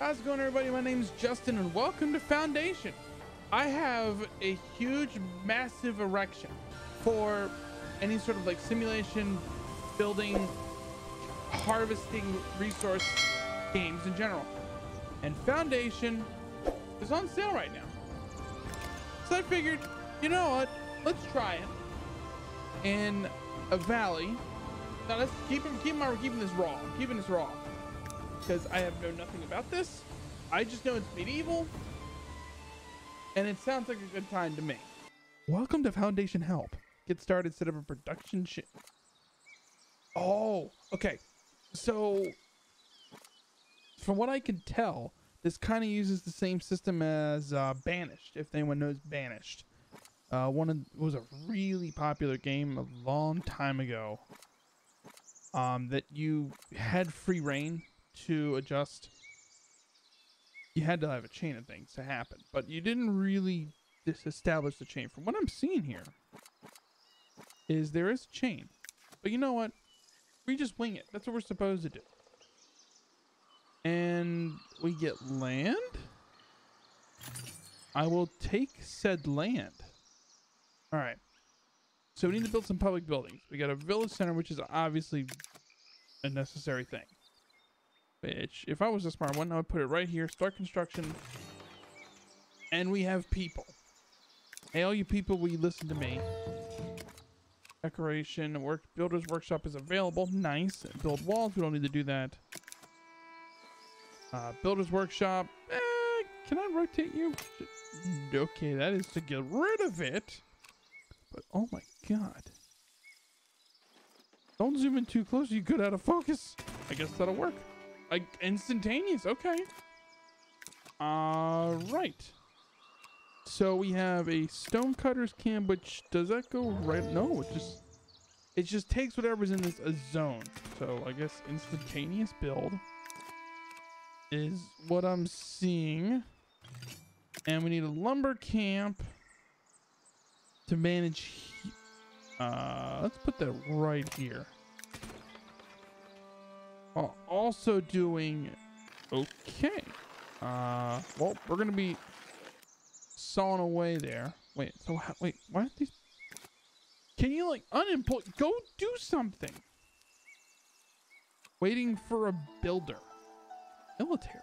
How's it going, everybody? My name is Justin, and welcome to Foundation. I have a huge, massive erection for any sort of like simulation, building, harvesting resource games in general. And Foundation is on sale right now. So I figured, you know what? Let's try it in a valley. Now let's keep keep my, keeping this raw. Keeping this raw because I have known nothing about this. I just know it's medieval, and it sounds like a good time to me. Welcome to Foundation Help. Get started, set up a production ship. Oh, okay. So, from what I can tell, this kind of uses the same system as uh, Banished, if anyone knows Banished. Uh, one of was a really popular game a long time ago. Um, that you had free reign to adjust. You had to have a chain of things to happen, but you didn't really disestablish the chain. From what I'm seeing here, is there is a chain, but you know what? We just wing it. That's what we're supposed to do. And we get land. I will take said land. All right. So we need to build some public buildings. We got a village center, which is obviously a necessary thing. Which, if I was a smart one, I would put it right here. Start construction. And we have people. Hey, all you people, will you listen to me? Decoration, work, builder's workshop is available. Nice. Build walls, we don't need to do that. Uh, builder's workshop. Eh, can I rotate you? Okay, that is to get rid of it. But, oh my god. Don't zoom in too close, you get out of focus. I guess that'll work. Like instantaneous. Okay. All right. So we have a stonecutters camp, which does that go right? No, it just it just takes whatever's in this zone. So I guess instantaneous build is what I'm seeing. And we need a lumber camp to manage. Uh, let's put that right here while also doing okay. Uh, well, we're gonna be sawing away there. Wait, so wait, why aren't these? Can you like unemployed? Go do something. Waiting for a builder. Military.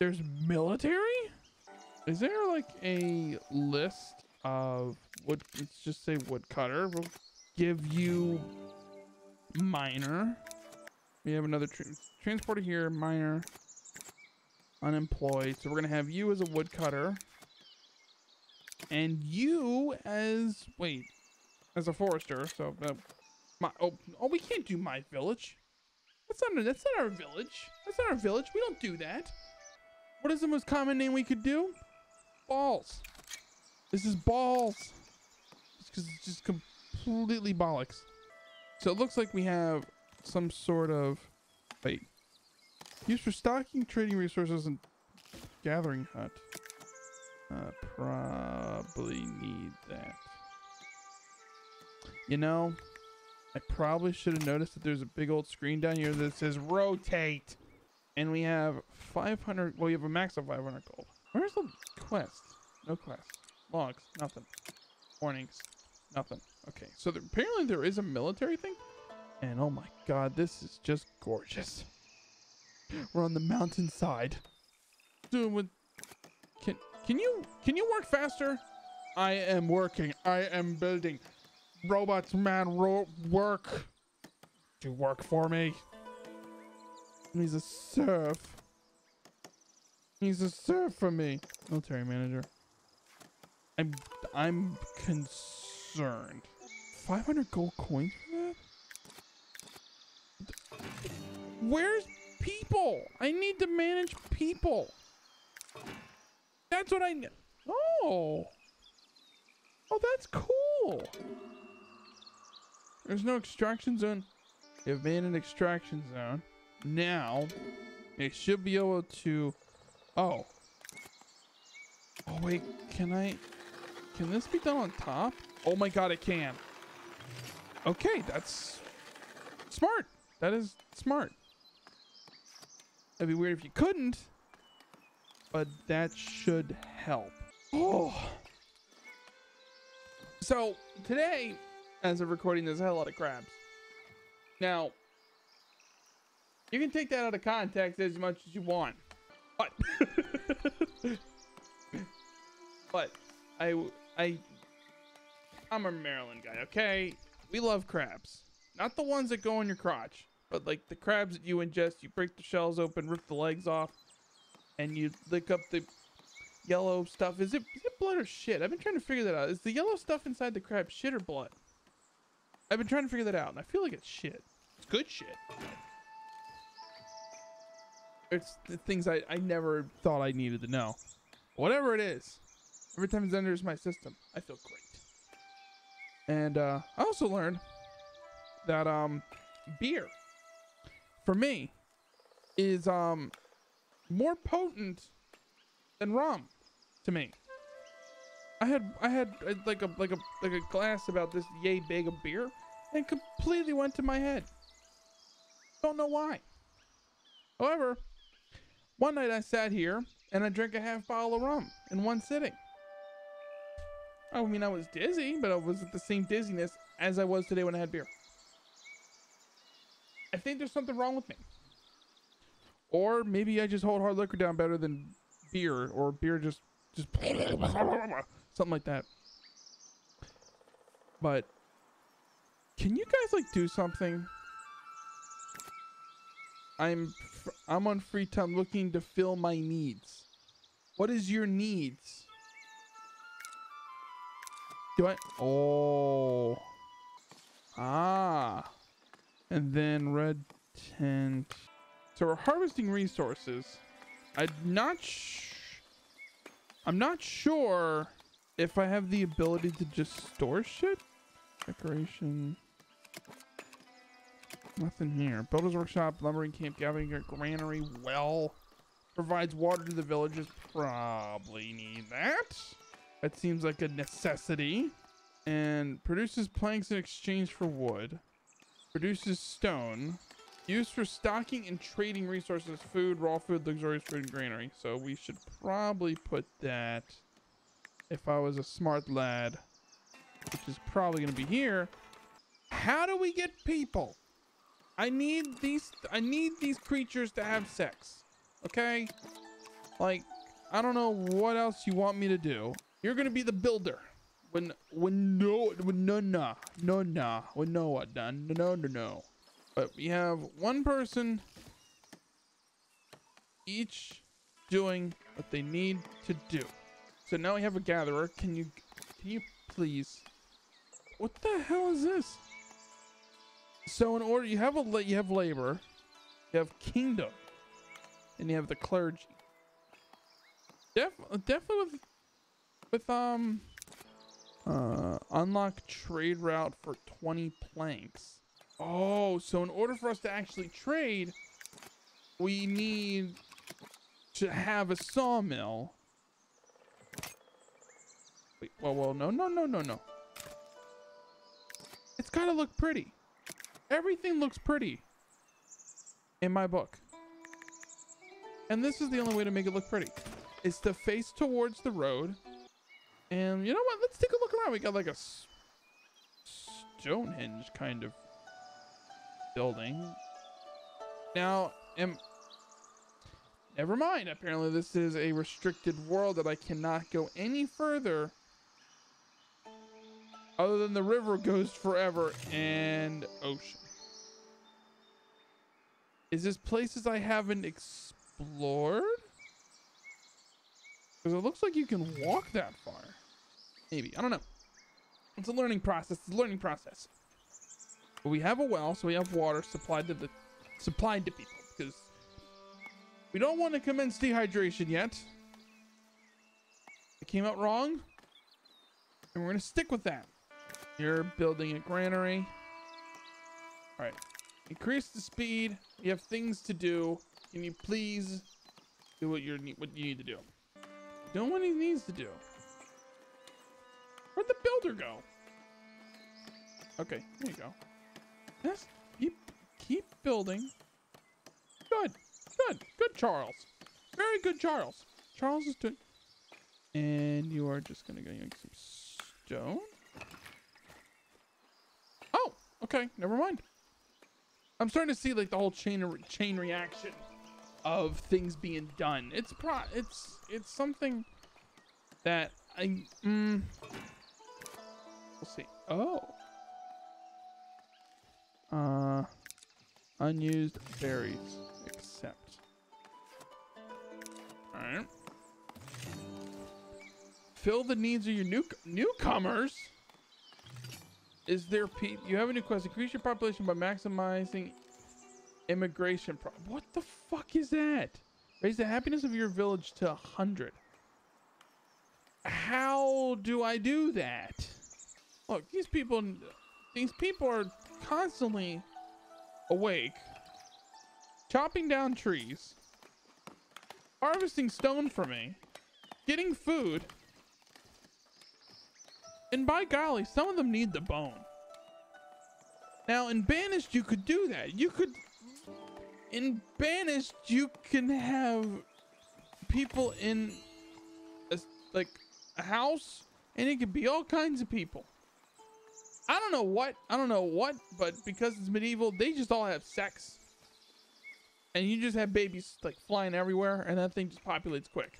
There's military? Is there like a list of wood? Let's just say woodcutter. We'll give you miner. We have another tra transporter here, miner, unemployed. So we're going to have you as a woodcutter. And you as, wait, as a forester. So, uh, my, oh, oh, we can't do my village. That's not, that's not our village. That's not our village. We don't do that. What is the most common name we could do? Balls. This is balls. Because it's just completely bollocks. So it looks like we have some sort of wait. Used for stocking, trading resources, and gathering hut. Uh, probably need that. You know, I probably should have noticed that there's a big old screen down here that says rotate. And we have 500, well, we have a max of 500 gold. Where's the quest? No quest. Logs, nothing. Warnings, nothing. Okay, so there, apparently there is a military thing. And oh my god, this is just gorgeous. We're on the mountainside. With can can you can you work faster? I am working. I am building. Robots, man, ro work. Do work for me. He's a serf. He's a serf for me. Military manager. I'm I'm concerned. 500 gold coins for that? Where's people? I need to manage people. That's what I need. Oh. Oh, that's cool. There's no extraction zone. You've made an extraction zone. Now, it should be able to... Oh. Oh, wait. Can I... Can this be done on top? Oh my god, it can. Okay, that's smart. That is smart. It'd be weird if you couldn't, but that should help. Oh. So today, as of recording, there's a hell lot of crabs. Now, you can take that out of context as much as you want, but but I I I'm a Maryland guy. Okay, we love crabs, not the ones that go in your crotch, but like the crabs that you ingest. You break the shells open, rip the legs off, and you lick up the yellow stuff. Is it is it blood or shit? I've been trying to figure that out. Is the yellow stuff inside the crab shit or blood? I've been trying to figure that out, and I feel like it's shit. It's good shit. It's the things I, I never thought I needed to know. Whatever it is, every time it enters my system, I feel great. And uh, I also learned that um, beer, for me, is um, more potent than rum to me. I had I had uh, like a like a like a glass about this yay big of beer, and completely went to my head. Don't know why. However, one night I sat here and I drank a half bottle of rum in one sitting. I mean, I was dizzy, but I was at the same dizziness as I was today when I had beer. I think there's something wrong with me. Or maybe I just hold hard liquor down better than beer, or beer just just something like that. But can you guys like do something? I'm I'm on free time looking to fill my needs. What is your needs? Do I? Oh. Ah. And then red tent. So we're harvesting resources. I'm not I'm not sure if I have the ability to just store shit. Decoration. Nothing here. Builder's workshop, lumbering camp, gathering granary, well. Provides water to the villagers. Probably need that. That seems like a necessity. And produces planks in exchange for wood. Produces stone. Used for stocking and trading resources, food, raw food, luxurious food, and granary. So we should probably put that, if I was a smart lad, which is probably going to be here. How do we get people? I need these I need these creatures to have sex. Okay? Like I don't know what else you want me to do. You're gonna be the builder. When when no when no no no no when no what done no no no. But we have one person each doing what they need to do. So now we have a gatherer. Can you can you please? What the hell is this? So in order, you have a you have labor, you have kingdom, and you have the clergy. Def, definitely with um uh unlock trade route for 20 planks. Oh, so in order for us to actually trade, we need to have a sawmill. Wait, well, well, no, no, no, no, no. It's gotta look pretty. Everything looks pretty in my book. And this is the only way to make it look pretty. It's to face towards the road. And you know what? Let's take a look around. We got like a Stonehenge kind of building. Now, am never mind. Apparently, this is a restricted world that I cannot go any further other than the river goes forever and ocean. Is this places I haven't explored? Because it looks like you can walk that far. Maybe. I don't know. It's a learning process. It's a learning process. But we have a well, so we have water supplied to the supplied to people because we don't want to commence dehydration yet. It came out wrong, and we're gonna stick with that. You're building a granary. All right. Increase the speed. You have things to do. Can you please do what you what you need to do? Don't what he needs to do. Where'd the builder go? Okay, there you go. Yes, keep keep building. Good, good, good Charles. Very good Charles. Charles is doing. And you are just gonna go get some stone. Oh, okay. Never mind. I'm starting to see like the whole chain of, chain reaction of things being done. It's pro. It's it's something that I. Mm, we'll see. Oh. Uh, unused berries. Accept. All right. Fill the needs of your new newcomers. Is there pe you have a new quest? Increase your population by maximizing immigration. What the fuck is that? Raise the happiness of your village to a hundred. How do I do that? Look, these people, these people are constantly awake, chopping down trees, harvesting stone for me, getting food, and by golly, some of them need the bone. Now, in Banished, you could do that. You could. In Banished, you can have people in a, like a house, and it could be all kinds of people. I don't know what, I don't know what, but because it's medieval, they just all have sex. And you just have babies like flying everywhere, and that thing just populates quick.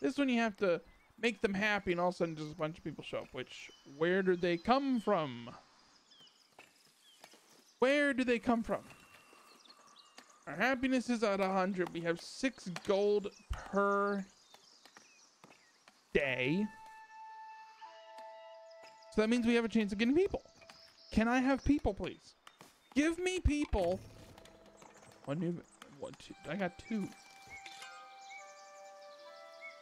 This one you have to make them happy, and all of a sudden just a bunch of people show up. Which, where did they come from? Where do they come from? Our happiness is at 100. We have six gold per day. So that means we have a chance of getting people. Can I have people, please? Give me people. One new, one, two. I got two.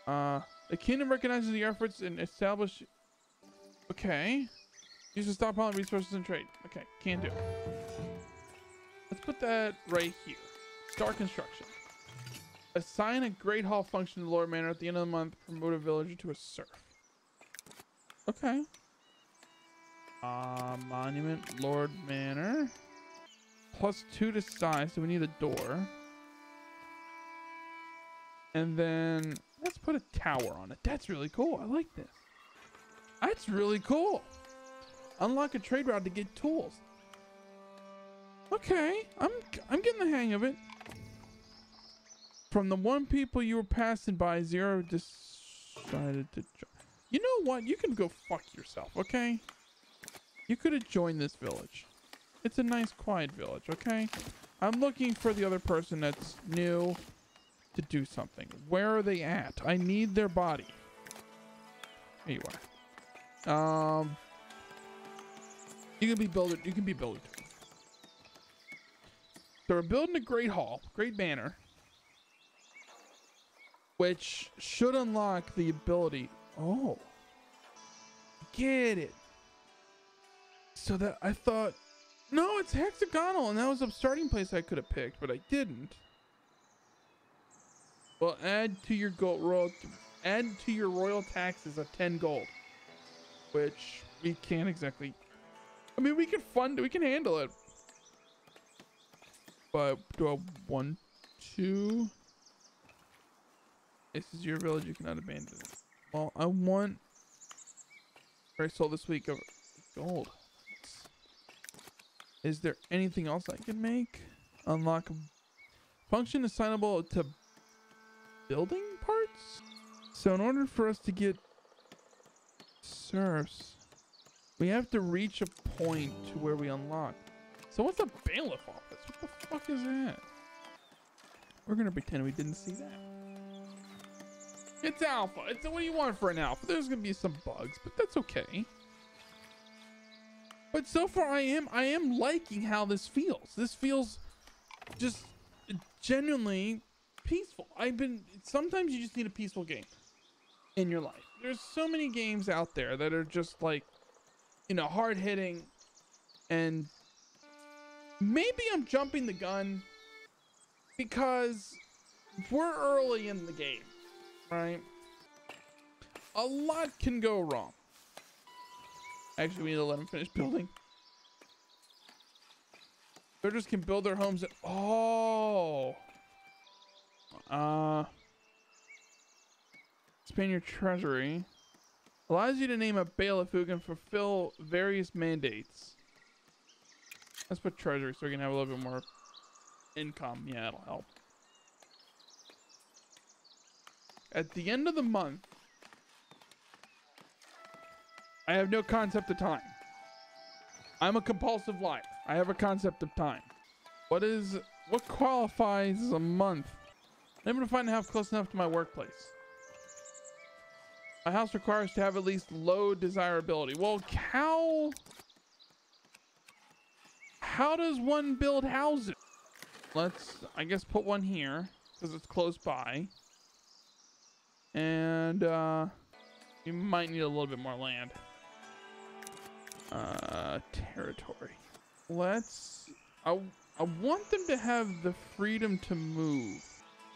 Uh, the kingdom recognizes the efforts and establish. Okay. Use to stockpile resources and trade. Okay, can do. Let's put that right here. Start construction. Assign a Great Hall function to Lord Manor at the end of the month. Promote a villager to a serf. Okay. Uh, monument, Lord Manor. Plus two to size, so we need a door. And then let's put a tower on it. That's really cool. I like this. That's really cool. Unlock a trade route to get tools. Okay, I'm I'm getting the hang of it. From the one people you were passing by, Zero decided to. You know what? You can go fuck yourself. Okay. You could have joined this village. It's a nice, quiet village. Okay. I'm looking for the other person that's new to do something. Where are they at? I need their body. Here you are. Um. You can be builder. You can be builder. So we're building a great hall, great banner, which should unlock the ability. Oh, get it. So that I thought, no, it's hexagonal, and that was a starting place I could have picked, but I didn't. Well, add to your gold royal, add to your royal taxes of ten gold, which we can't exactly. I mean, we can fund, we can handle it, but do I want to? This is your village. You cannot abandon it. Well, I want. I sold this week of gold. Is there anything else I can make? Unlock function assignable to building parts? So in order for us to get serfs, we have to reach a point to where we unlock. So what's a bailiff office? What the fuck is that? We're gonna pretend we didn't see that. It's alpha. It's what do you want for an alpha? There's gonna be some bugs, but that's okay. But so far I am I am liking how this feels. This feels just genuinely peaceful. I've been sometimes you just need a peaceful game in your life. There's so many games out there that are just like you know, hard hitting and maybe I'm jumping the gun because we're early in the game, right? A lot can go wrong. Actually, we need to let them finish building. Villagers can build their homes. At, oh. Uh, expand your treasury. Allows you to name a bailiff who can fulfill various mandates. Let's put treasury so we can have a little bit more income. Yeah, it'll help. At the end of the month, I have no concept of time. I'm a compulsive liar. I have a concept of time. What is what qualifies as a month? I'm gonna find a house close enough to my workplace. My house requires to have at least low desirability. Well, how how does one build houses? Let's I guess put one here because it's close by. And uh you might need a little bit more land. Uh territory. Let's I I want them to have the freedom to move.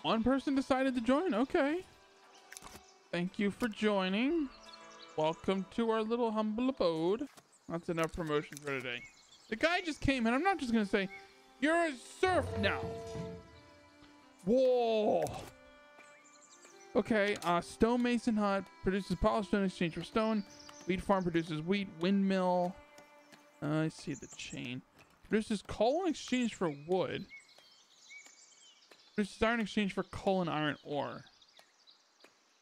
One person decided to join. Okay. Thank you for joining. Welcome to our little humble abode. That's enough promotion for today. The guy just came and I'm not just going to say, you're a serf now. Whoa. Okay, uh, stonemason hut produces polished stone in exchange for stone. Wheat farm produces wheat. Windmill. Uh, I see the chain. Produces coal in exchange for wood. Produces iron in exchange for coal and iron ore.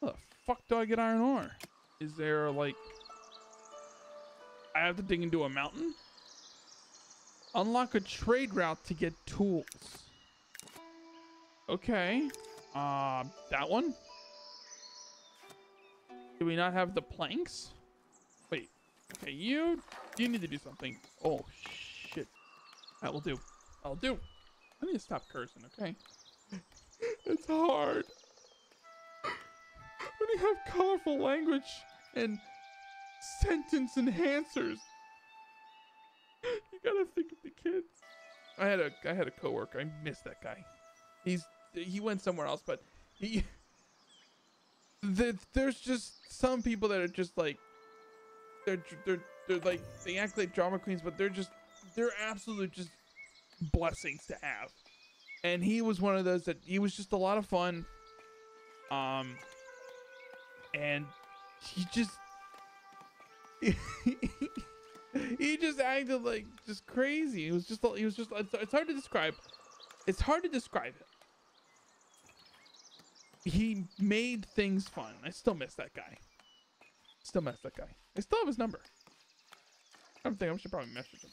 How the fuck do I get iron ore? Is there like... I have to dig into a mountain? Unlock a trade route to get tools. Okay. Uh, that one? Do we not have the planks? Okay, you... You need to do something. Oh, shit. That will do. I'll do. I need to stop cursing, okay? it's hard. When you have colorful language and sentence enhancers, you gotta think of the kids. I had a I had a coworker. I miss that guy. He's he went somewhere else, but he the, there's just some people that are just like they're they're they're like they act like drama queens, but they're just they're absolute just blessings to have. And he was one of those that he was just a lot of fun. Um and he just he just acted like just crazy. It was just he was just it's, it's hard to describe. It's hard to describe it. He made things fun. I still miss that guy. Still mess that guy. I still have his number. I don't think I should probably message him.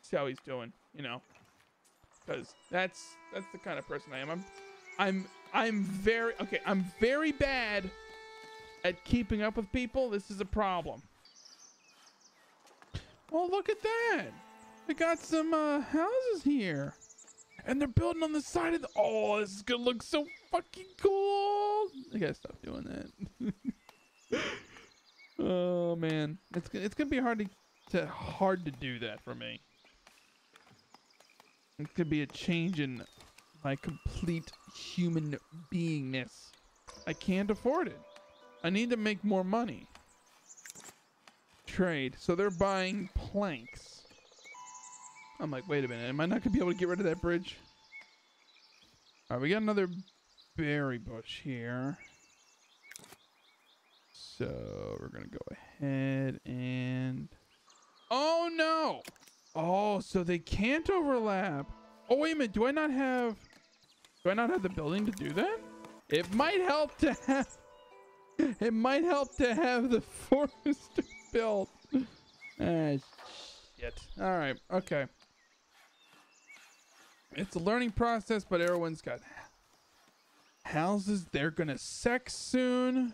See how he's doing, you know. Cause that's that's the kind of person I am. I'm I'm I'm very okay, I'm very bad at keeping up with people. This is a problem. Well look at that. They got some uh, houses here. And they're building on the side of the... Oh, this is to look so fucking cool. I got to stop doing that. oh, man. It's, it's to be hard to, to, hard to do that for me. It could be a change in my complete human beingness. I can't afford it. I need to make more money trade. So they're buying planks. I'm like, wait a minute. Am I not going to be able to get rid of that bridge? All right, we got another berry bush here. So we're going to go ahead and... Oh, no! Oh, so they can't overlap. Oh, wait a minute. Do I not have... Do I not have the building to do that? It might help to have... It might help to have the forest built. ah, shit. All right. Okay. It's a learning process, but everyone's got houses. They're gonna sex soon.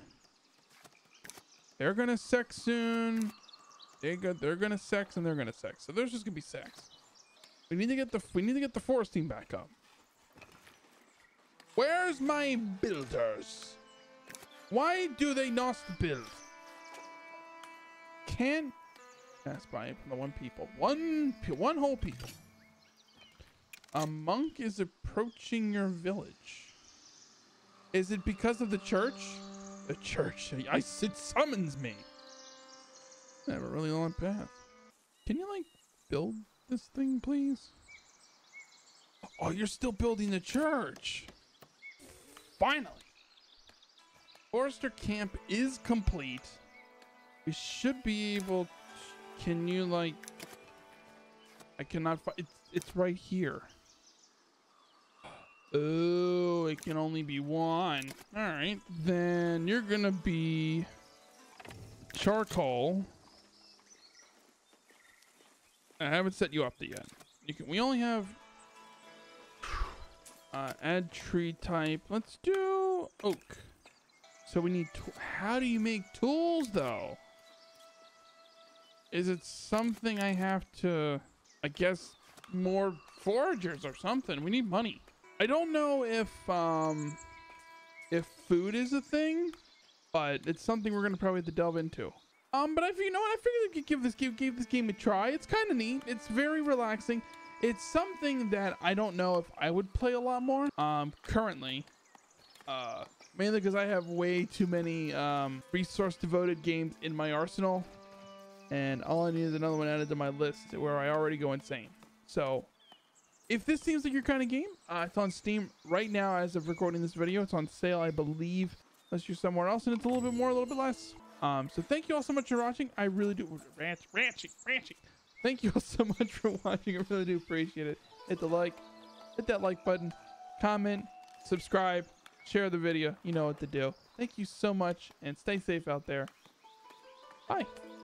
They're gonna sex soon. They go. They're gonna sex and they're gonna sex. So there's just gonna be sex. We need to get the. We need to get the forest team back up. Where's my builders? Why do they not build? Can't pass by the one people. One, one whole people. A monk is approaching your village. Is it because of the church? The church. I it summons me. I have a really long path. Can you like build this thing, please? Oh, you're still building the church. Finally. Forester camp is complete. We should be able. can you like? I cannot find. It's it's right here. Oh, it can only be one. All right, then you're gonna be charcoal. I haven't set you up yet. You can. We only have uh, add tree type. Let's do oak. So we need. How do you make tools though? Is it something I have to? I guess more foragers or something. We need money. I don't know if um if food is a thing, but it's something we're gonna probably have to delve into. Um, but I, you know what? I figured I could give this game, give this game a try. It's kind of neat. It's very relaxing. It's something that I don't know if I would play a lot more. Um, currently, uh, mainly because I have way too many um resource devoted games in my arsenal, and all I need is another one added to my list where I already go insane. So if this seems like your kind of game, uh, it's on Steam right now as of recording this video. It's on sale, I believe, unless you're somewhere else, and it's a little bit more, a little bit less. Um, so thank you all so much for watching. I really do. Ranch, ranching, ranching. Thank you all so much for watching. I really do appreciate it. Hit the like, hit that like button, comment, subscribe, share the video. You know what to do. Thank you so much, and stay safe out there. Bye.